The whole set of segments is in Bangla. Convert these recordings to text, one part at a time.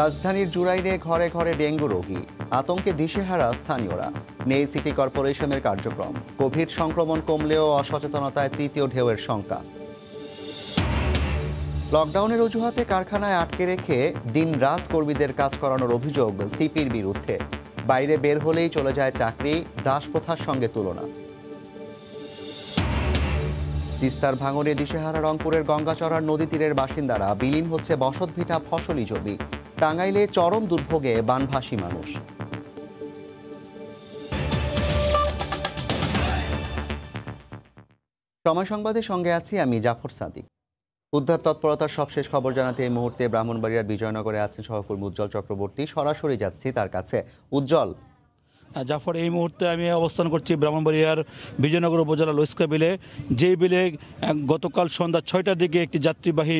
রাজধানীর জুরাইনে ঘরে ঘরে ডেঙ্গু রোগী। আতঙ্কে দিশেহারা স্থানীয়রা। নেই সিটি কর্পোরেশনের কার্যক্রম। কোভিড সংক্রমণ কমলেও অসচেতনতায় তৃতীয় ঢেউয়ের শঙ্কা। লকডাউনের অজুহাতে কারখানায় আটকে রেখে দিন রাত কর্মীদের কাজ করানোর অভিযোগ সিপির বিরুদ্ধে। বাইরে বের হলেই চলে যায় চাকরি, দাস প্রথার সঙ্গে তুলনা। তিস্তার ভাঙনে দিশেহারা রংপুরের গঙ্গাচড়ার নদী তীরের বাসিন্দারা বিলীন হচ্ছে বসতভিটা ফসলি জমি। টাঙ্গাইলে চরম দুর্ভোগে বানভাসী মানুষ। সময় সংবাদের সঙ্গে আছি আমি জাফর সাদিক। উদ্ধার তৎপরতার সবশেষ খবর জানাতে এই মুহূর্তে ব্রাহ্মণবাড়িয়ার বিজয়নগরে আছেন সহকর্মী উজ্জ্বল চক্রবর্তী। সরাসরি যাচ্ছি তার কাছে। উজ্জ্বল জাফর, এই মুহূর্তে আমি অবস্থান করছি ব্রাহ্মণবাড়িয়ার বিজয়নগর উপজেলা লস্কা বিলে। যে বিলে গতকাল সন্ধ্যা ছয়টার দিকে একটি যাত্রীবাহী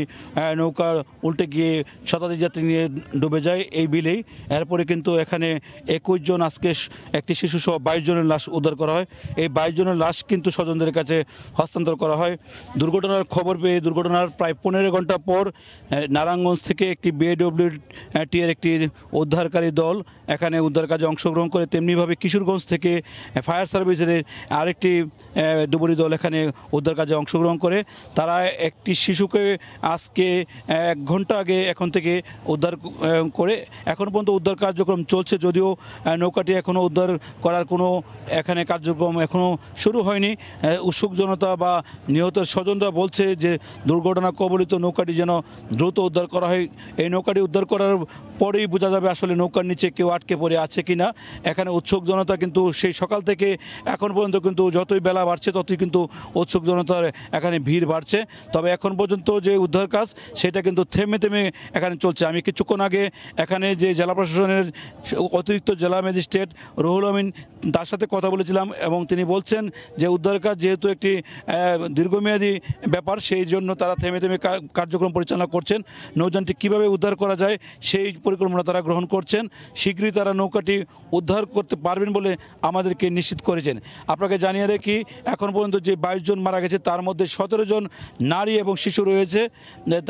নৌকা উল্টে গিয়ে শতাধিক যাত্রী নিয়ে ডুবে যায় এই বিলেই। এরপরে কিন্তু এখানে একুশ জন আজকে একটি শিশু সহ বাইশ জনের লাশ উদ্ধার করা হয়। এই বাইশ জনের লাশ কিন্তু স্বজনদের কাছে হস্তান্তর করা হয়। দুর্ঘটনার খবর পেয়ে দুর্ঘটনার প্রায় পনেরো ঘণ্টা পর নারায়ণগঞ্জ থেকে একটি বিএডব্লিউ টি এর একটি উদ্ধারকারী দল এখানে উদ্ধার কাজে অংশগ্রহণ করে। তেমনিভাবে কিশোরগঞ্জ থেকে ফায়ার সার্ভিসের আরেকটি ডুবুরি দল এখানে উদ্ধার কাজে অংশগ্রহণ করে। তারা একটি শিশুকে আজকে এক ঘণ্টা আগে এখন থেকে উদ্ধার করে এখন পর্যন্ত উদ্ধার কার্যক্রম চলছে যদিও নৌকাটি এখনও উদ্ধার করার কোনো এখানে কার্যক্রম এখনও শুরু হয়নি। উৎসুক জনতা বা নিহতের স্বজনরা বলছে যে দুর্ঘটনা কবলিত নৌকাটি যেন দ্রুত উদ্ধার করা হয়। এই নৌকাটি উদ্ধার করার পরেই বোঝা যাবে আসলে নৌকার নিচে কেউ আটকে পড়ে আছে কিনা। এখানে উৎসুক জনতা কিন্তু সেই সকাল থেকে এখন পর্যন্ত কিন্তু যতই বেলা বাড়ছে, ততই কিন্তু উৎসুক জনতার এখানে ভিড় বাড়ছে। তবে এখন পর্যন্ত যে উদ্ধার কাজ, সেটা কিন্তু থেমে থেমে এখানে চলছে। আমি কিছুক্ষণ আগে এখানে যে জেলা প্রশাসনের অতিরিক্ত জেলা ম্যাজিস্ট্রেট রুহুল আমিন তার সাথে কথা বলেছিলাম এবং তিনি বলছেন যে উদ্ধার কাজ যেহেতু একটি দীর্ঘমেয়াদী ব্যাপার, সেই জন্য তারা থেমে থেমে কার্যক্রম পরিচালনা করছেন। নৌযানটি কীভাবে উদ্ধার করা যায়, সেই পরিকল্পনা তারা গ্রহণ করছেন। শীঘ্রই তারা নৌকাটি উদ্ধার করতে পারবেন বলে আমাদেরকে নিশ্চিত করেছেন। আপনাকে জানিয়ে রেখি, এখন পর্যন্ত যে বাইশ জন মারা গেছে, তার মধ্যে সতেরো জন নারী এবং শিশু রয়েছে।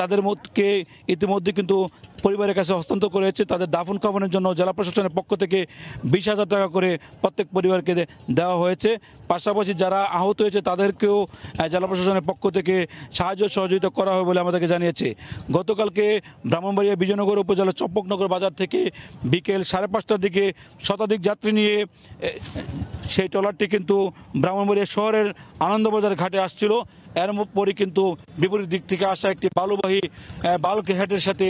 তাদের মধ্যে ইতিমধ্যে কিন্তু পরিবারের কাছে হস্তান্তর করেছে তাদের দাফন কাফনের জন্য জেলা প্রশাসনের পক্ষ থেকে বিশ হাজার টাকা করে প্রত্যেক পরিবারকে দেওয়া হয়েছে। পাশাপাশি যারা আহত হয়েছে তাদেরকেও জেলা প্রশাসনের পক্ষ থেকে সাহায্য সহযোগিতা করা হবে বলে আমাদেরকে জানিয়েছে। গতকালকে ব্রাহ্মণবাড়িয়া বিজয়নগর উপজেলার চপ্পকনগর বাজার থেকে বিকেল সাড়ে পাঁচটার দিকে শতাধিক যাত্রী নিয়ে সেই ট্রলারটি কিন্তু ব্রাহ্মণবাড়িয়া শহরের আনন্দবাজার ঘাটে আসছিল। এর পরে কিন্তু বিপরীত দিক থেকে আসা একটি বালুবাহী বালক হেডের সাথে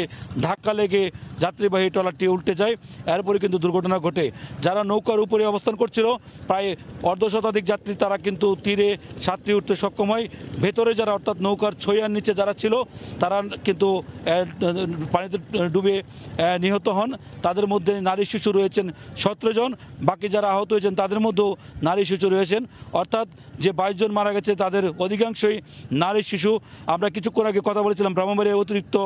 ধাক্কা লেগে যাত্রীবাহী ট্রলারটি উল্টে যায়। এরপরে কিন্তু দুর্ঘটনা ঘটে। যারা নৌকার উপরে অবস্থান করছিল, প্রায় অর্ধশতাধিক যাত্রী তারা কিন্তু তীরে সাঁতরে উঠতে সক্ষম হয়। ভেতরে যারা অর্থাৎ নৌকার ছইয়ার নিচে যারা ছিল, তারা কিন্তু পানিতে ডুবে নিহত হন। তাদের মধ্যে নারী শিশু রয়েছেন সতেরো জন। বাকি যারা আহত হয়েছেন, তাদের মধ্যেও নারী শিশু রয়েছেন। অর্থাৎ যে বাইশ জন মারা গেছে, তাদের অধিকাংশই নারী শিশু। আমরা কিছুক্ষণ আগে কথা বলেছিলাম ব্রাহ্মণবাড়িয়ার অতিরিক্ত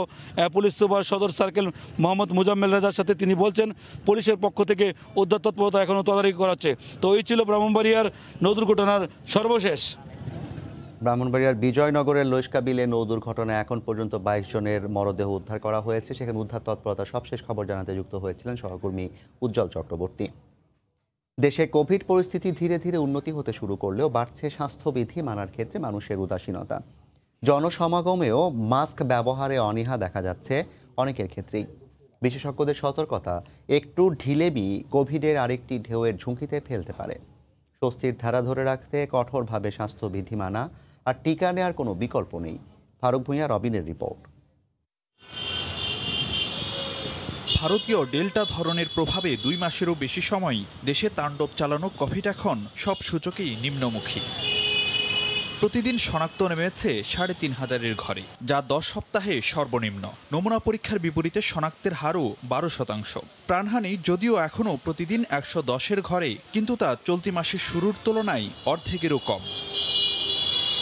পুলিশ সুপার সদর সার্কেল মোহাম্মদ মুজাম্মেল রাজার সাথে তিনি বলছেন, পুলিশের পক্ষ থেকে উদ্ধার তৎপরতা এখনও তদারকি করা হচ্ছে। তো এই ছিল ব্রাহ্মণবাড়িয়ার নৌ দুর্ঘটনার সর্বশেষ। ব্রাহ্মণবাড়িয়ার বিজয়নগরের লস্কা বিলে নৌ দুর্ঘটনায় এখন পর্যন্ত বাইশ জনের মরদেহ উদ্ধার করা হয়েছে। সেখানে উদ্ধার তৎপরতার সবশেষ খবর জানাতে যুক্ত হয়েছিলেন সহকর্মী উজ্জ্বল চক্রবর্তী। দেশে কোভিড পরিস্থিতি ধীরে ধীরে উন্নতি হতে শুরু করলেও বাড়ছে স্বাস্থ্যবিধি মানার ক্ষেত্রে মানুষের উদাসীনতা। জনসমাগমেও মাস্ক ব্যবহারে অনীহা দেখা যাচ্ছে অনেকের ক্ষেত্রেই। বিশেষজ্ঞদের সতর্কতা, একটু ঢিলেবি কোভিডের আরেকটি ঢেউয়ের ঝুঁকিতে ফেলতে পারে। স্বস্তির ধারা ধরে রাখতে কঠোরভাবে স্বাস্থ্যবিধি মানা আর টিকা নেওয়ার কোনো বিকল্প নেই। ফারুক ভূঁইয়া, রবিনের রিপোর্ট। ভারতীয় ডেল্টা ধরনের প্রভাবে দুই মাসেরও বেশি সময় দেশে তাণ্ডব চালানো কোভিড এখন সব সূচকেই নিম্নমুখী। প্রতিদিন শনাক্ত নেমেছে সাড়ে তিন হাজারের ঘরে, যা দশ সপ্তাহে সর্বনিম্ন। নমুনা পরীক্ষার বিপরীতে শনাক্তের হারও বারো শতাংশ। প্রাণহানি যদিও এখনও প্রতিদিন একশো দশের ঘরে, কিন্তু তা চলতি মাসের শুরুর তুলনায় অর্ধেকেরও কম।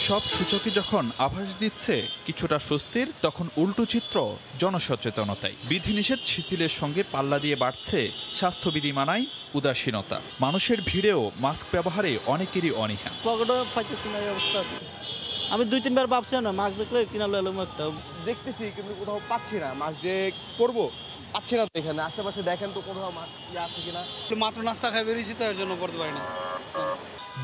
সব সূচকই যখন আভাস দিচ্ছে কিছুটা স্বস্তির তখন উল্টো চিত্র জনসচেতনতায় বিধিনিষেধ শিথিলের সঙ্গে পাল্লা দিয়ে বাড়ছে স্বাস্থ্যবিধি মানায় উদাসীনতা। মানুষের ভিড়েও মাস্ক ব্যবহারে অনেকেরই অনীহা। পকেটও পাইতেছি না অবস্থা। আমি দুই তিনবার ভাবছি না মাস্ক দেখলে কিনা লইলাম একটা। দেখতেছি কিন্তু কোথাও পাচ্ছি না। মাস্ক যে পরবো পাচ্ছি না এখানে। আশেপাশে দেখেন তো কোথাও আমার ইয়ে আছে কিনা। মাত্র নাস্তা খাই বেরিয়েছি তো এর জন্য পড়তে পারি না।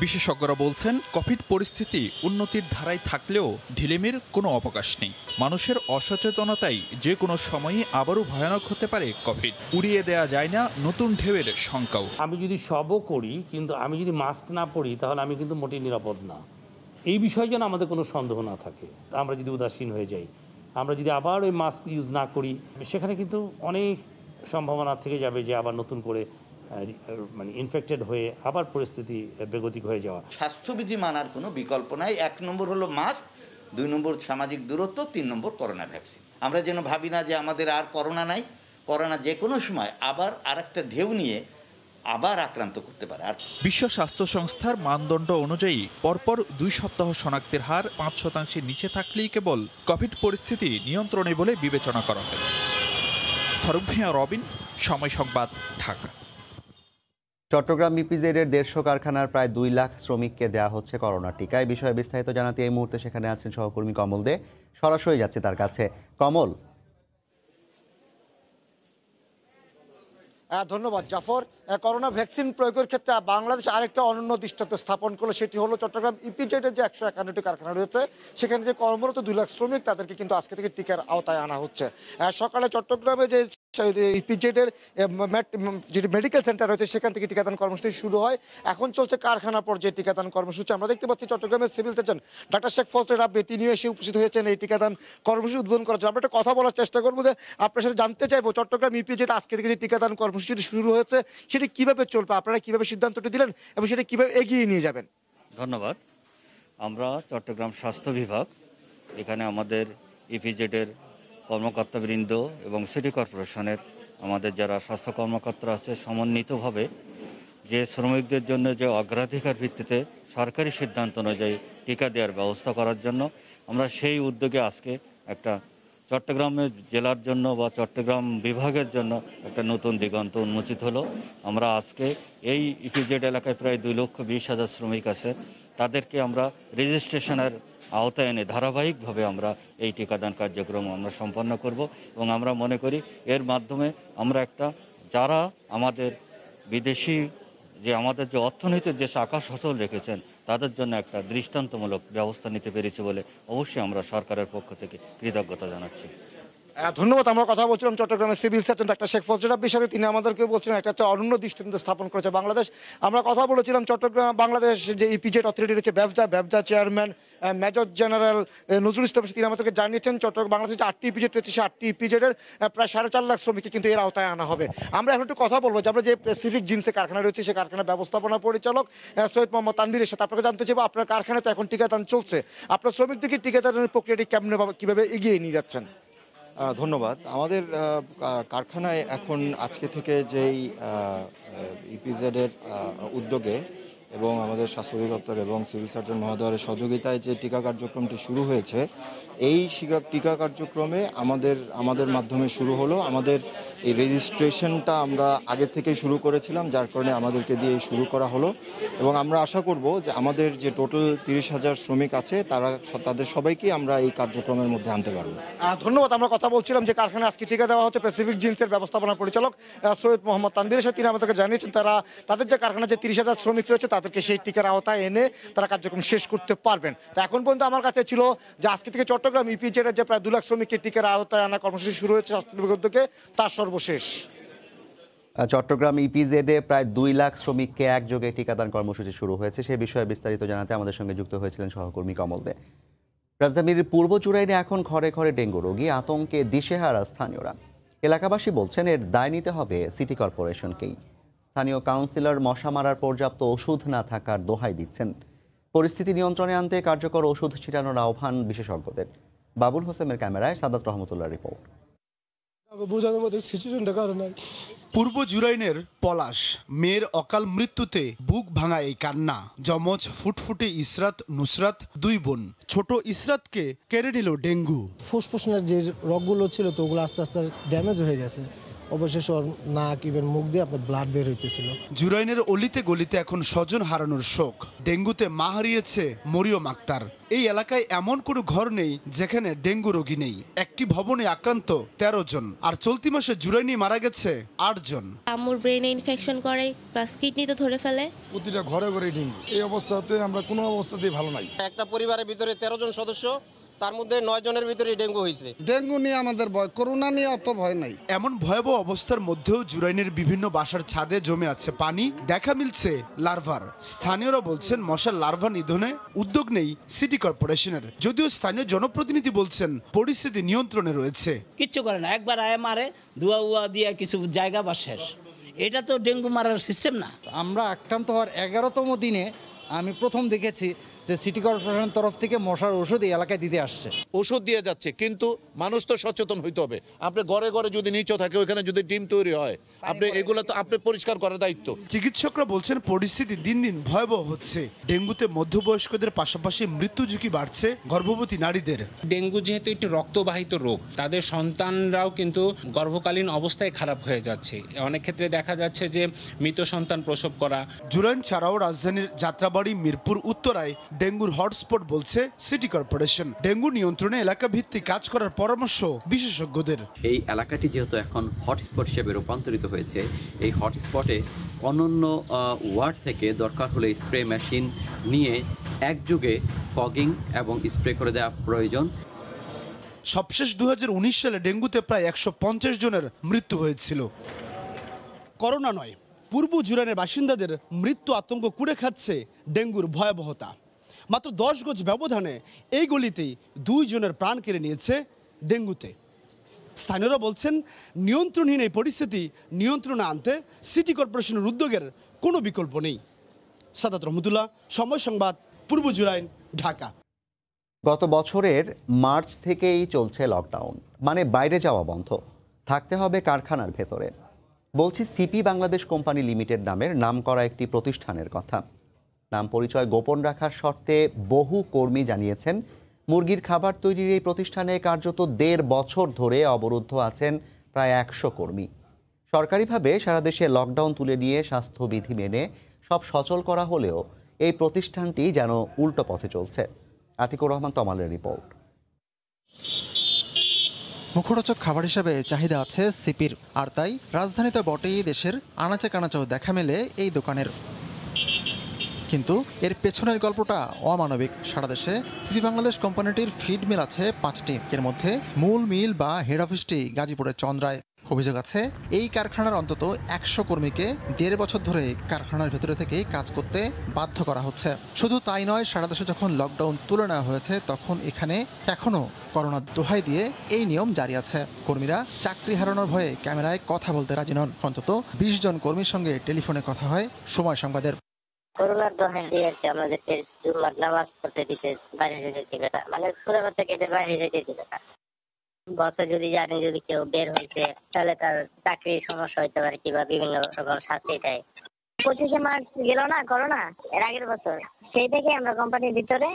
বিশেষজ্ঞরা বলছেন, কোভিড পরিস্থিতি উন্নতির ধারায় থাকলেও ঢিলেমির কোনো অবকাশ নেই। মানুষের অসচেতনতাই যে কোনো সময়ই আবারও ভয়ানক হতে পারে কোভিড। উড়িয়ে দেয়া যায় না নতুন ঢেউয়ের শঙ্কাও। আমি যদি সবও করি, কিন্তু আমি যদি মাস্ক না পরি, তাহলে আমি কিন্তু মোটেই নিরাপদ না। এই বিষয়ে যেন আমাদের কোনো সন্দেহ না থাকে। আমরা যদি উদাসীন হয়ে যাই, আমরা যদি আবার ওই মাস্ক ইউজ না করি, সেখানে কিন্তু অনেক সম্ভাবনা থেকে যাবে যে আবার নতুন করে মানে ইনফেক্টেড হয়ে আবার পরিস্থিতি বেগতিক হয়ে যাওয়া। স্বাস্থ্যবিধি মানার কোনো বিকল্প নাই। এক নম্বর হলো মাস্ক দুই নম্বর সামাজিক দূরত্ব তিন নম্বর করোনা ভ্যাকসিন আমরা যেন ভাবি না যে আমাদের আর করোনা নাই করোনা যে কোনো সময় আবার আরেকটা ঢেউ নিয়ে আবার আক্রান্ত করতে পারে। আর বিশ্ব স্বাস্থ্য সংস্থার মানদণ্ড অনুযায়ী পরপর দুই সপ্তাহ শনাক্তের হার পাঁচ শতাংশের নিচে থাকলেই কেবল কোভিড পরিস্থিতি নিয়ন্ত্রণে বলে বিবেচনা করা হয়। ফারুক ভিয়া রবিন সময় সংবাদ ঢাকা। চট্টগ্রাম ইপিজেডের দেড়শো কারখানার প্রায় দুই লাখ শ্রমিককে দেওয়া হচ্ছে করোনা টিকা। এই বিষয়ে বিস্তারিত জানাতে এই মুহূর্তে সেখানে আছেন সহকর্মী কমল দে। সরাসরি যাচ্ছে তার কাছে। কমল। আহ, ধন্যবাদ জাফর। করোনা ভ্যাকসিন প্রয়োগের ক্ষেত্রে বাংলাদেশ আরেকটা অনন্য দৃষ্টান্ত স্থাপন করল। সেটি হলো চট্টগ্রাম ইপিজেডের যে একশো একান্নটি কারখানা রয়েছে সেখানে যে কর্মরত দুই লাখ শ্রমিক তাদেরকে কিন্তু আজকে থেকে টিকার আওতায় আনা হচ্ছে। সকালে চট্টগ্রামে যে ইপিজেডের যেটি মেডিকেল সেন্টার রয়েছে, সেখান থেকে টিকাদান কর্মসূচি শুরু হয়। এখন চলছে কারখানা পর্যায়ে টিকাদান কর্মসূচি। আমরা দেখতে পাচ্ছি চট্টগ্রামের civil surgeon doctor Sheikh Fazle Rabbi তিনিও এসে উপস্থিত হয়েছেন এই টিকাদান কর্মসূচি উদ্বোধন করার জন্য। আমরা একটা কথা বলার চেষ্টা করব যে আপনার সাথে জানতে চাইব, চট্টগ্রাম ইপি যেটা আজকে থেকে যে টিকাদান কর্মসূচিটি শুরু হয়েছে, সেটি কীভাবে চলবে, আপনারা কীভাবে সিদ্ধান্তটি দিলেন এবং সেটা কীভাবে এগিয়ে নিয়ে যাবেন? ধন্যবাদ। আমরা চট্টগ্রাম স্বাস্থ্য বিভাগ, এখানে আমাদের ইপিজেডের কর্মকর্তাবৃন্দ এবং সিটি কর্পোরেশনের আমাদের যারা স্বাস্থ্য কর্মকর্তা আছে, সমন্বিতভাবে যে শ্রমিকদের জন্য যে অগ্রাধিকার ভিত্তিতে সরকারি সিদ্ধান্ত অনুযায়ী টিকা দেওয়ার ব্যবস্থা করার জন্য আমরা সেই উদ্যোগে আজকে একটা চট্টগ্রামের জেলার জন্য বা চট্টগ্রাম বিভাগের জন্য একটা নতুন দিগন্ত উন্মোচিত হলো। আমরা আজকে এই ইপিজেড এলাকায় প্রায় দুই লক্ষ বিশ হাজার শ্রমিক আছে। তাদেরকে আমরা রেজিস্ট্রেশনের আওতায় এনে ধারাবাহিকভাবে আমরা এই টিকাদান কার্যক্রম আমরা সম্পন্ন করব এবং আমরা মনে করি এর মাধ্যমে আমরা একটা যারা আমাদের বিদেশি যে আমাদের যে অর্থনীতির যে শাখা সচল রেখেছেন, তাদের জন্য একটা দৃষ্টান্তমূলক ব্যবস্থা নিতে পেরেছি বলে অবশ্যই আমরা সরকারের পক্ষ থেকে কৃতজ্ঞতা জানাচ্ছি। ধন্যবাদ, আমরা কথা বলছিলাম চট্টগ্রামের civil surgeon doctor Sheikh Fazal রাব্বির সাথে তিনি আমাদেরকে বলছিলেন, একটা অনন্য দৃষ্টান্ত স্থাপন করেছে বাংলাদেশ। আমরা কথা বলেছিলাম চট্টগ্রাম, বাংলাদেশ যে ইপিজেড অথরিটি রয়েছে, ব্যবসা ব্যবসা chairman major general Nazrul Islam তিনি আমাদেরকে জানিয়েছেন, চট্টগ্রাম বাংলাদেশে যে আটটি ইপিজেড রয়েছে, সেই আটটি ইপিজেডের প্রায় সাড়ে চার লাখ শ্রমিককে কিন্তু এর আওতায় আনা হবে। আমরা এখন একটু কথা বলব যে আমরা যে স্পেসিফিক জিন্সের কারখানা রয়েছে সেই কারখানার ব্যবস্থাপনা পরিচালক সৈয়দ মোহাম্মদ তানভীরের সাথে আপনাকে জানতে চাইব, আপনার কারখানায় তো এখন টিকাদান চলছে। আপনার শ্রমিকদেরকে টিকাদানের প্রক্রিয়াটি কেমনে কীভাবে এগিয়ে নিয়ে যাচ্ছেন? ধন্যবাদ। আমাদের কারখানায় এখন আজকে থেকে যেই ইপিজেডের উদ্যোগে এবং আমাদের স্বাস্থ্য অধিদপ্তর এবং সিভিল সার্জন মহোদয়ের সহযোগিতায় যে টিকা কার্যক্রমটি শুরু হয়েছে এই টিকা কার্যক্রমে আমাদের আমাদের মাধ্যমে শুরু হলো। আমাদের এই রেজিস্ট্রেশনটা আমরা আগে থেকেই শুরু করেছিলাম, যার কারণে আমাদেরকে দিয়ে শুরু করা হলো। এবং আমরা আশা করব যে আমাদের যে টোটাল তিরিশ হাজার শ্রমিক আছে, তারা তাদের সবাইকে আমরা এই কার্যক্রমের মধ্যে আনতে পারব। ধন্যবাদ। আমরা কথা বলছিলাম যে কারখানায় আজকে টিকা দেওয়া হচ্ছে প্যাসিফিক জিন্সের ব্যবস্থাপনা পরিচালক সৈয়দ মোহাম্মদ তানদির সাথে তিনি আমাদেরকে জানিয়েছেন, তারা, তাদের যে কারখানা যে তিরিশ হাজার শ্রমিক রয়েছে, তাদেরকে সেই টিকার আওতায় এনে তারা কার্যক্রম শেষ করতে পারবেন। তো এখন পর্যন্ত আমার কাছে ছিল যে আজকে থেকে চট্টগ্রাম ইপিজেডের যে প্রায় দু লাখ শ্রমিককে টিকার আওতায় আনা কর্মসূচি শুরু হয়েছে স্বাস্থ্য বিভাগ থেকে তার সর্বশেষ। চট্টগ্রাম ইপিজেডে প্রায় দুই লাখ শ্রমিককে একযোগে টিকাদান কর্মসূচি শুরু হয়েছে। সে বিষয়ে বিস্তারিত জানাতে আমাদের সঙ্গে যুক্ত হয়েছিলেন সহকর্মী কমল দে। রাজধানীর পূর্ব চূড়াইনে এখন ঘরে ঘরে ডেঙ্গু রোগী, আতঙ্কে দিশেহারা স্থানীয়রা। এলাকাবাসী বলছেন, এর দায় নিতে হবে সিটি কর্পোরেশনকেই। স্থানীয় কাউন্সিলর মশা মারার পর্যাপ্ত ওষুধ না থাকার দোহাই দিচ্ছেন পরিস্থিতি নিয়ন্ত্রণে আনতে কার্যকর ওষুধ ছিটানোর আহ্বান বিশেষজ্ঞদের। বাবুল হোসেনের ক্যামেরায় সাদাত রহমতুল্লাহ রিপোর্ট। বোঝানোর মতো সিচুয়েশনটা কারণ পূর্ব জুরাইনের পলাশ মেয়ের অকাল মৃত্যুতে বুক ভাঙা এই কান্না যমজ ফুটফুটে ইসরাত নুসরাত দুই বোন। ছোট ইসরাতকে কেড়ে নিল ডেঙ্গু। ফুসফুসনের যে রোগগুলো ছিল তো ওগুলো আস্তে আস্তে ড্যামেজ হয়ে গেছে। অবশেষে ওর নাক ইভেন মুখ দিয়ে আপনার ব্লাড বের হইতেছিল। জুরাইনের অলিতে গলিতে এখন স্বজন হারানোর শোক। ডেঙ্গুতে মা হারিয়েছে মরিয়ম আক্তার। এই এলাকায় এমন কোনো ঘর নেই যেখানে ডেঙ্গু রোগী নেই। একটি ভবনে আক্রান্ত তেরো জন। আর চলতি মাসে জুরাইনি মারা গেছে আট জন। আম্মুর ব্রেনে ইনফেকশন করে প্লাস কিডনিতে ধরে ফেলে। প্রতিটা ঘরে ঘরে ডেঙ্গু। এই অবস্থাতে আমরা কোনো অবস্থাতেই ভালো নাই। একটা পরিবারের ভিতরে তেরো জন সদস্য তার মধ্যে নয় জনের ভিতরে ডেঙ্গু হয়েছে। ডেঙ্গু নিয়ে আমাদের ভয় করোনা নিয়ে অত ভয় নাই। এমন ভয়াবহ অবস্থার মধ্যেও জুরাইনের বিভিন্ন বাসার ছাদে জমে আছে পানি দেখা মিলছে লার্ভার। স্থানীয়রা বলছেন মশার লার্ভা নিধনে উদ্যোগ নেই সিটি কর্পোরেশনের। যদিও স্থানীয় জনপ্রতিনিধি বলছেন পরিস্থিতি নিয়ন্ত্রণে রয়েছে। কিচ্ছু করে না একবার আয় মারে ধোয়া উয়া দিয়ে কিছু জায়গা বা শেষ। এটা তো ডেঙ্গু মারার সিস্টেম না। আমরা আক্রান্ত হওয়ার এগারোতম দিনে আমি প্রথম দেখেছি যে সিটি কর্পোরেশনের তরফ থেকে মশার ওষুধ এই এলাকায় দিতে আসছে। ওষুধ দিয়ে যাচ্ছে কিন্তু মানুষ তো সচেতন হইতে হবে। আপনি ঘরে ঘরে যদি নিচে থাকে ওইখানে যদি ডিম তৈরি হয় আপনি এগুলো তো আপনি পরিষ্কার করার দায়িত্ব। চিকিৎসকরা বলছেন পরিস্থিতি দিন দিন ভয়াবহ হচ্ছে। ডেঙ্গুতে মধ্যবয়স্কদের পাশাপাশি মৃত্যু ঝুঁকি বাড়ছে গর্ভবতী নারীদের। ডেঙ্গু যেহেতু একটি রক্তবাহিত রোগ তাদের সন্তানরাও কিন্তু গর্ভকালীন অবস্থায় খারাপ হয়ে যাচ্ছে। অনেক ক্ষেত্রে দেখা যাচ্ছে যে মৃত সন্তান প্রসব করা। জুরাইন ছাড়াও রাজধানীর যাত্রাবাড়ি মিরপুর উত্তরায় ডেঙ্গুর হটস্পট বলছে সিটি কর্পোরেশন। ডেঙ্গু নিয়ন্ত্রণে এলাকা ভিত্তিক কাজ করার পরামর্শ বিশেষজ্ঞদের। এই এলাকাটি যেহেতু এখন হটস্পট হিসেবে রূপান্তরিত হয়েছে এই হটস্পটে অনন্য ওয়ার্ড থেকে দরকার হলে স্প্রে মেশিন নিয়ে একযোগে ফগিং এবং স্প্রে করে দেওয়া প্রয়োজন। সবশেষ দু হাজার উনিশ সালে ডেঙ্গুতে প্রায় একশো পঞ্চাশ জনের মৃত্যু হয়েছিল। করোনা নয় পূর্ব জুরানের বাসিন্দাদের মৃত্যু আতঙ্ক কুড়ে খাচ্ছে ডেঙ্গুর ভয়াবহতা। মাত্র দশ গজ ব্যবধানে এই গলিতেই দুই জনের প্রাণ কেড়ে নিয়েছে ডেঙ্গুতে। স্থানীয়রা বলছেন, নিয়ন্ত্রণহীন এই পরিস্থিতি নিয়ন্ত্রণে আনতে সিটি কর্পোরেশনের উদ্যোগের কোনো বিকল্প নেই। সাদাত রহমতুল্লাহ, সময় সংবাদ, পূর্ব জুরাইন, ঢাকা। গত বছরের মার্চ থেকেই চলছে লকডাউন মানে বাইরে যাওয়া বন্ধ, থাকতে হবে কারখানার ভেতরে। বলছি, সিপি বাংলাদেশ কোম্পানি লিমিটেড নামের নাম করা একটি প্রতিষ্ঠানের কথা। নাম পরিচয় গোপন রাখার শর্তে বহু কর্মী জানিয়েছেন, মুরগির খাবার তৈরির এই প্রতিষ্ঠানে কার্যত দেড় বছর ধরে অবরুদ্ধ আছেন প্রায় একশো কর্মী। সরকারিভাবে সারা দেশে লকডাউন তুলে নিয়ে স্বাস্থ্যবিধি মেনে সব সচল করা হলেও এই প্রতিষ্ঠানটি যেন উল্টো পথে চলছে। আতিকুর রহমান, তমালের রিপোর্ট। মুখরোচক খাবার হিসেবে চাহিদা আছে সিপির আর তাই রাজধানীতে বটেই দেশের আনাচে কানাচেও দেখা মেলে এই দোকানের কিন্তু এর পেছনের গল্পটা অমানবিক। সারা দেশে সিপি বাংলাদেশ কোম্পানিটির ফিড মিল আছে পাঁচটি। এর মধ্যে মূল মিল বা হেড অফিসটি গাজীপুরের চন্দ্রায়। অভিযোগ আছে, এই কারখানার অন্তত একশো কর্মীকে দেড় বছর ধরে কারখানার ভেতরে থেকে কাজ করতে বাধ্য করা হচ্ছে। শুধু তাই নয়, সারা দেশে যখন লকডাউন তুলে নেওয়া হয়েছে, তখন এখানে এখনও করোনার দোহাই দিয়ে এই নিয়ম জারি আছে। কর্মীরা চাকরি হারানোর ভয়ে ক্যামেরায় কথা বলতে রাজি নন। অন্তত বিশ জন কর্মীর সঙ্গে টেলিফোনে কথা হয় সময় সংবাদের। করোনার দোহাই দিয়েছে আমাদেরকে নামাজ পড়তে দিতে, বাইরে যেতে দিবে না। মানে পুরো থেকে বাইরে যেতে দিবে না। বসে যদি জানেন যদি কেউ বের হয়েছে তাহলে তার চাকরির সমস্যা হইতে পারে কিংবা বিভিন্ন রকম শাস্তি দেয়। পঁচিশে মার্চ গেল না করোনা? এর আগের বছর। সেই থেকে আমরা কোম্পানির ভিতরে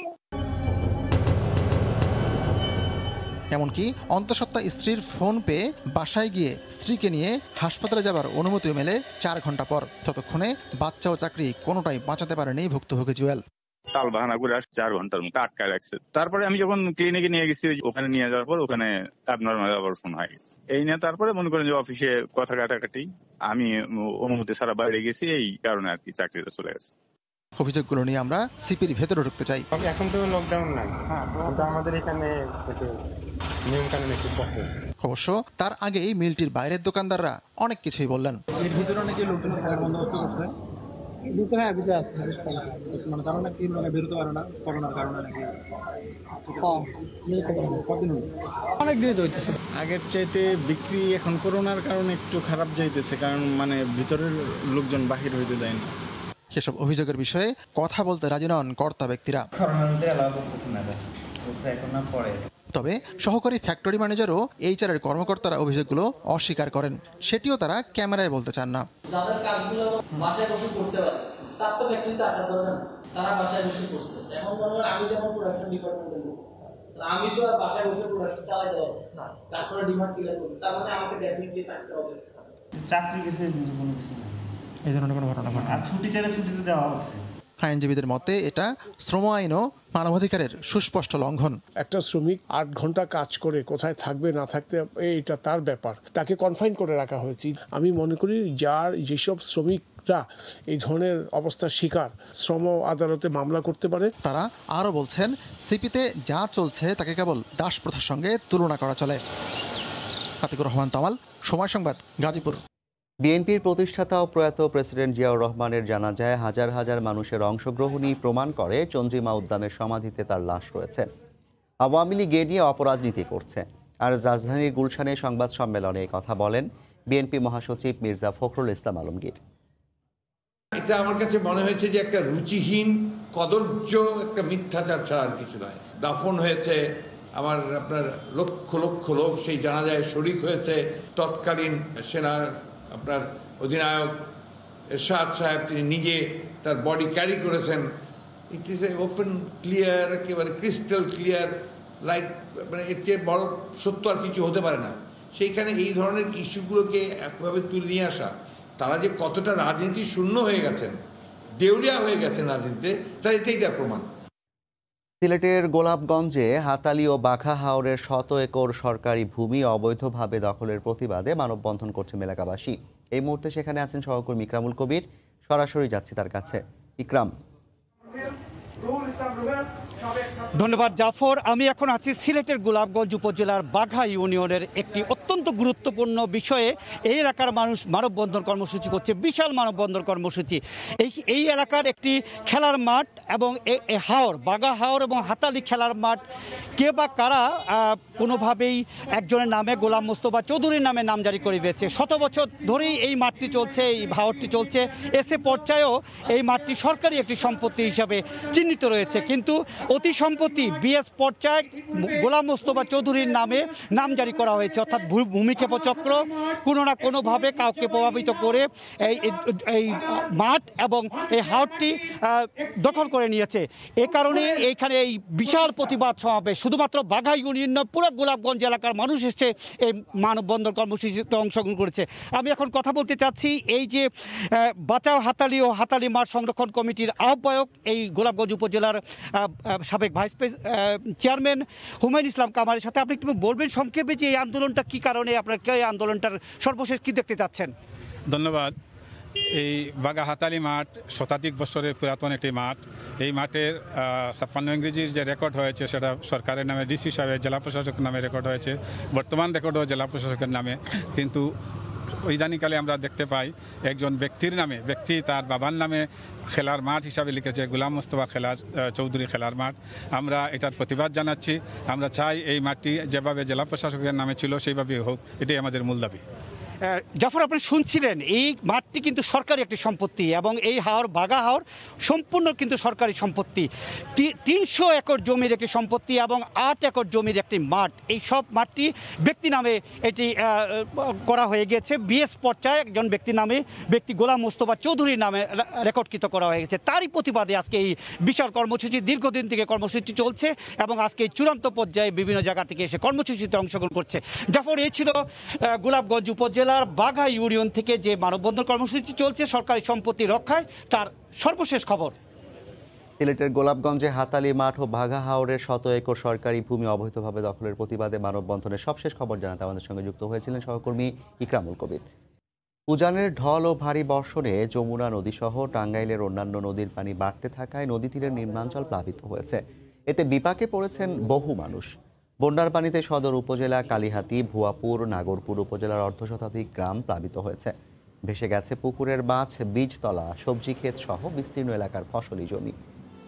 এমনকি অন্তঃসত্ত্বা স্ত্রীর ফোন পেয়ে বাসায় গিয়ে স্ত্রীকে নিয়ে হাসপাতালে যাবার অনুমতিও মেলে চার ঘণ্টা পর। ততক্ষণে বাচ্চা ও চাকরি কোনোটাই বাঁচাতে পারেনি ভুক্তভোগী জুয়েল। তাল বাহানা করে আসছে, চার ঘণ্টার আটকায় রাখছে। তারপরে আমি যখন ক্লিনিকে নিয়ে গেছি ওখানে নিয়ে যাওয়ার পর ওখানে অ্যাবনর্মাল অপারেশন হয়ে গেছে। এই নিয়ে তারপরে মনে করেন যে অফিসে কথা কাটাকাটি, আমি অনুমতি ছাড়া বাইরে গেছি, এই কারণে আর কি চাকরিতে চলে গেছে। অভিযোগগুলো নিয়ে আমরা সিপির ভেতরে ঢুকতে চাই। এখন তো লকডাউন নাই। কিন্তু আমাদের এখানে নিয়ম কানুন একটু কঠোর। অবশ্য তার আগেই মিলটির বাইরের দোকানদাররা অনেক কিছুই বললেন। এর ভিতরে অনেকে লোকজন থাকার বন্দোবস্ত করছে? ভিতরে হ্যাঁ ভিতরে আছে মানে তারা নাকি মানে বেরোতে পারে না করোনার কারণে নাকি? অনেক দিনই তো হইতেছে। আগের চাইতে বিক্রি এখন করোনার কারণে একটু খারাপ যাইতেছে কারণ মানে ভিতরের লোকজন বাহির হইতে দেয় না। সেসব অভিযোগের বিষয়ে কথা বলতে রাজি নন কর্তা ব্যক্তিরা। তবে সহকারী ফ্যাক্টরি ম্যানেজারও এইচআর এর কর্মকর্তারা অভিযোগগুলো অস্বীকার করেন। সেটিও তারা ক্যামেরায় বলতে চান না। যাদের কাজগুলো বাসায় বসে করতে পারে তার তো ফ্যাক্টরিতে আসার দরকার তারা বাসায় বসে করছে। এখন মনে করেন আমি যেমন প্রোডাকশন ডিপার্টমেন্টের আমি তো আর বাসায় বসে প্রোডাকশন চালাতে পারব না। কাস্টমার ডিমান্ড ফিল করবে। তার মানে আমাকে ডেফিনেটলি থাকতে হবে। চাকরি গেছে কোনো কিছু না এই ধরনের কোনো ঘটনা ঘটে আর ছুটি চাইলে ছুটি দেওয়া হচ্ছে। আইনজীবীদের মতে এটা শ্রম আইন ও মানবাধিকারের সুস্পষ্ট লঙ্ঘন। একটা শ্রমিক আট ঘণ্টা কাজ করে কোথায় থাকবে না থাকতে এটা তার ব্যাপার। তাকে কনফাইন করে রাখা হয়েছে। আমি মনে করি যার যেসব শ্রমিকরা এই ধরনের অবস্থার শিকার শ্রম আদালতে মামলা করতে পারে। তারা আরও বলছেন সিপিতে যা চলছে তাকে কেবল দাস প্রথার সঙ্গে তুলনা করা চলে। আতিকুর রহমান তামাল সময় সংবাদ গাজীপুর। বিএনপির প্রতিষ্ঠাতা ও প্রয়াত প্রেসিডেন্ট জিয়াউর রহমানের জানা যায়, হাজার হাজার মানুষের অংশগ্রহণই প্রমাণ করে চন্দ্রিমা উদ্যানের সমাধিতে তার লাশ রয়েছে। আওয়ামী লীগ নিয়ে অপরাজনীতি করছে। আর রাজধানীর গুলশানে সংবাদ সম্মেলনে কথা বলেন বিএনপি মহাসচিব মির্জা ফখরুল ইসলাম আলমগীর। এটা আমার কাছে মনে হয়েছে যে একটা রুচিহীন কদর্য একটা মিথ্যাচার ছাড়া আর কিছু নয়। দাফন হয়েছে, আমার আপনার লক্ষ লক্ষ লোক সেই জানাজায় শরিক হয়েছে, তৎকালীন সেনা আপনার অধিনায়ক এরশাদ সাহেব, তিনি নিজে তার বডি ক্যারি করেছেন। It is a open clear একেবারে ক্রিস্টাল ক্লিয়ার লাইক মানে এর চেয়ে বড় সত্য আর কিছু হতে পারে না। সেইখানে এই ধরনের ইস্যুগুলোকে একভাবে তুলে নিয়ে আসা। তারা যে কতটা রাজনীতি শূন্য হয়ে গেছেন, দেউলিয়া হয়ে গেছেন রাজনীতিতে, তার এটাই তার প্রমাণ। সিলেটের গোলাপগঞ্জে হাতালি ও বাঘা হাওরের শত একর সরকারি ভূমি অবৈধভাবে দখলের প্রতিবাদে মানববন্ধন করছে এলাকাবাসী এই মুহূর্তে সেখানে আছেন সহকর্মী ইকরামুল কবির। সরাসরি যাচ্ছি তার কাছে। ইকরাম। ধন্যবাদ, জাফর। আমি এখন আছি সিলেটের গোলাপগঞ্জ উপজেলার বাঘা ইউনিয়নের একটি অত্যন্ত গুরুত্বপূর্ণ বিষয়ে। এই এলাকার মানুষ মানববন্ধন কর্মসূচি করছে, বিশাল মানববন্ধন কর্মসূচি। এই এই এলাকার একটি খেলার মাঠ এবং হাওর, বাঘা হাওর এবং হাতালি খেলার মাঠ। কে বা কারা কোনোভাবেই একজনের নামে গোলাম মোস্তফা চৌধুরীর নামে নাম জারি করে দিয়েছে। শত বছর ধরেই এই মাঠটি চলছে, এই হাওরটি চলছে। এসে পর্যায়েও এই মাঠটি সরকারি একটি সম্পত্তি হিসাবে চিহ্নিত রয়েছে। কিন্তু অতি সম্প্রতি বিএস পর্যায়ে গোলাম মোস্তফা চৌধুরীর নামে নাম জারি করা হয়েছে। অর্থাৎ ভূমিক্ষেপ চক্র কোনো না কোনোভাবে কাউকে প্রভাবিত করে এই এই- মাঠ এবং এই হাওরটি দখল করে নিয়েছে। এ কারণে এইখানে এই বিশাল প্রতিবাদ সমাবেশ শুধুমাত্র বাঘা ইউনিয়ন নয়, পুরো গোলাপগঞ্জ এলাকার মানুষ এসে এই মানববন্ধন কর্মসূচিতে অংশগ্রহণ করেছে। আমি এখন কথা বলতে চাচ্ছি এই যে বাঁচাও হাতালি ও হাতালি মাঠ সংরক্ষণ কমিটির আহ্বায়ক এই গোলাপগঞ্জ উপজেলার সাবেক ভাইস চেয়ারম্যান হুমায়ুন ইসলাম কামারের সাথে আপনি একটু বলবেন সংক্ষেপে যে এই আন্দোলনটা কী কারণে, আপনার এই আন্দোলনটার সর্বশেষ কী দেখতে চাচ্ছেন? ধন্যবাদ। এই বাগা হাতালি মাঠ শতাধিক বছরের পুরাতন একটি মাঠ। এই মাঠের ছাপ্পান্ন ইংরেজির যে রেকর্ড হয়েছে সেটা সরকারের নামে ডিসি সাহেবের জেলা প্রশাসকের নামে রেকর্ড হয়েছে। বর্তমান রেকর্ডও জেলা প্রশাসকের নামে। কিন্তু ইদানিকালে আমরা দেখতে পাই একজন ব্যক্তির নামে, ব্যক্তি তার বাবার নামে খেলার মাঠ হিসাবে লিখেছে, গুলাম মোস্তফা খেলার চৌধুরী খেলার মাঠ। আমরা এটার প্রতিবাদ জানাচ্ছি। আমরা চাই এই মাঠটি যেভাবে জেলা প্রশাসকের নামে ছিল, সেইভাবেই হোক, এটাই আমাদের মূল দাবি। জাফর, আপনি শুনছিলেন, এই মাঠটি কিন্তু সরকারি একটি সম্পত্তি এবং এই হাওর, বাগা হাওর সম্পূর্ণ কিন্তু সরকারি সম্পত্তি। তিনশো একর জমির একটি সম্পত্তি এবং আট একর জমির একটি মাঠ। এই সব মাঠটি ব্যক্তি নামে এটি করা হয়ে গেছে। বিএস পর্যায়ে একজন ব্যক্তি নামে, ব্যক্তি গোলাম মোস্তফা চৌধুরীর নামে রেকর্ডকৃত করা হয়ে গেছে। তারই প্রতিবাদে আজকে এই বিশাল কর্মসূচি দীর্ঘদিন থেকে কর্মসূচি চলছে এবং আজকে এই চূড়ান্ত পর্যায়ে বিভিন্ন জায়গা থেকে এসে কর্মসূচিতে অংশগ্রহণ করছে। জাফর, এই ছিল গোলাপগঞ্জ উপজেলার বাঘা ইউনিয়ন থেকে যে মানববন্ধন কর্মসূচি চলছে সরকারি সম্পত্তি রক্ষায়, তার সর্বশেষ খবর। সিলেটের গোলাপগঞ্জে হাতালি মাঠ ও বাঘা হাওরের শত একর সরকারি ভূমি অবৈধভাবে দখলের প্রতিবাদে মানববন্ধনের সবশেষ খবর জানাতে আমাদের সঙ্গে যুক্ত হয়েছিলেন সহকর্মী ইকরামুল কবির। উজানের ঢল ও ভারী বর্ষণে যমুনা নদীসহ টাঙ্গাইলের অন্যান্য নদীর পানি বাড়তে থাকায় নদী তীরের নির্মাঞ্চল প্লাবিত হয়েছে। এতে বিপাকে পড়েছেন বহু মানুষ। বন্যার পানিতে সদর উপজেলা কালিহাতি, ভুয়াপুর, নাগরপুর উপজেলার অর্ধ শতাধিক গ্রাম প্লাবিত হয়েছে। ভেসে গেছে পুকুরের মাছ, বীজতলা, সবজি ক্ষেত সহ বিস্তীর্ণ এলাকার ফসলি জমি।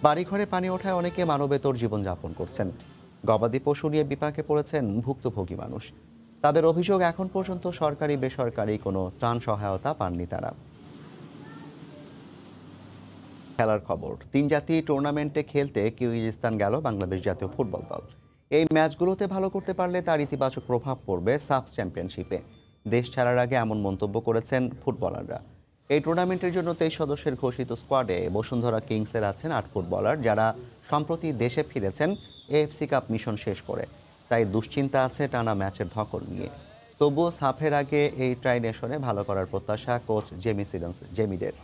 বাড়িঘরে পানি ওঠায় অনেকে মানবেতর জীবনযাপন করছেন। গবাদি পশু নিয়ে বিপাকে পড়েছেন ভুক্তভোগী মানুষ। তাদের অভিযোগ এখন পর্যন্ত সরকারি, বেসরকারি কোনো ত্রাণ সহায়তা পাননি তারা। খেলার খবর, তিন জাতি টুর্নামেন্টে খেলতে কিরগিজস্তান গেল বাংলাদেশ জাতীয় ফুটবল দল। এই ম্যাচগুলোতে ভালো করতে পারলে তার ইতিবাচক প্রভাব পড়বে সাফ চ্যাম্পিয়নশিপে। দেশ ছাড়ার আগে এমন মন্তব্য করেছেন ফুটবলাররা। এই টুর্নামেন্টের জন্য তেইশ সদস্যের ঘোষিত স্কোয়াডে বসুন্ধরা কিংসের আছেন আট ফুটবলার যারা সম্প্রতি দেশে ফিরেছেন এএফসি কাপ মিশন শেষ করে। তাই দুশ্চিন্তা আছে টানা ম্যাচের ধকল নিয়ে। তবুও সাফের আগে এই ট্রাই নেশনে ভালো করার প্রত্যাশা কোচ জেমি সিডন্স জেমিডের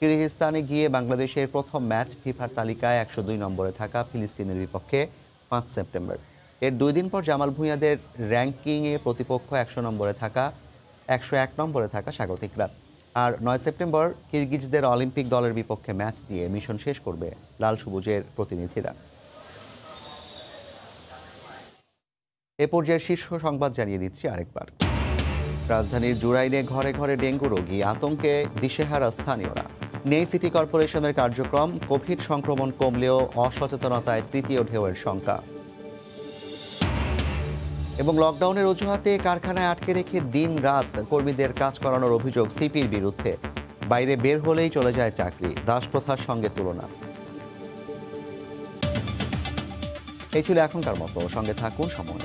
কিরগিজস্তানে গিয়ে বাংলাদেশের প্রথম ম্যাচ ফিফার তালিকায় একশো দুই নম্বরে থাকা ফিলিস্তিনের বিপক্ষে পাঁচ সেপ্টেম্বর। এর দুই দিন পর জামাল ভূঁইয়াদের র্যাঙ্কিংয়ে প্রতিপক্ষ একশো নম্বরে থাকা, একশো এক নম্বরে থাকা স্বাগতিকরা। আর নয় সেপ্টেম্বর কিরগিজদের অলিম্পিক দলের বিপক্ষে ম্যাচ দিয়ে মিশন শেষ করবে লাল সবুজের প্রতিনিধিরা। এ পর্যায়ে শীর্ষ সংবাদ জানিয়ে দিচ্ছি আরেকবার। রাজধানীর জুরাইনে ঘরে ঘরে ডেঙ্গু রোগী, আতঙ্কে দিশেহারা স্থানীয়রা। নেই সিটি কর্পোরেশনের কার্যক্রম, কোভিড সংক্রমণ কমলেও অসচেতনতায় তৃতীয় ঢেউয়ের শঙ্কা। এবং লকডাউনের অজুহাতে কারখানায় আটকে রেখে দিন রাত কর্মীদের কাজ করানোর অভিযোগ সিপির বিরুদ্ধে। বাইরে বের হলেই চলে যায় চাকরি দাস প্রথার সঙ্গে তুলনা। এই ছিল এখনকার মতো। সঙ্গে থাকুন সময়।